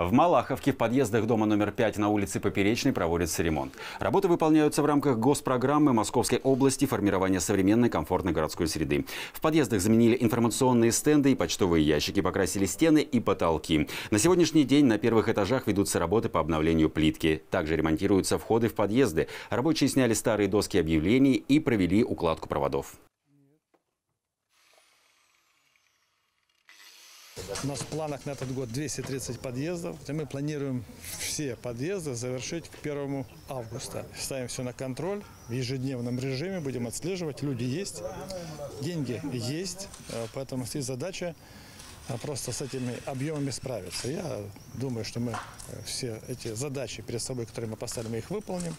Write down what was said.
В Малаховке в подъездах дома номер 5 на улице Поперечной проводится ремонт. Работы выполняются в рамках госпрограммы Московской области формирования современной комфортной городской среды. В подъездах заменили информационные стенды и почтовые ящики, покрасили стены и потолки. На сегодняшний день на первых этажах ведутся работы по обновлению плитки. Также ремонтируются входы в подъезды. Рабочие сняли старые доски объявлений и провели укладку проводов. У нас в планах на этот год 230 подъездов. И мы планируем все подъезды завершить к 1 августа. Ставим все на контроль. В ежедневном режиме будем отслеживать. Люди есть, деньги есть. Э, Поэтому есть задача э, просто с этими объемами справиться. Я думаю, что мы э, все эти задачи перед собой, которые мы поставили, мы их выполним.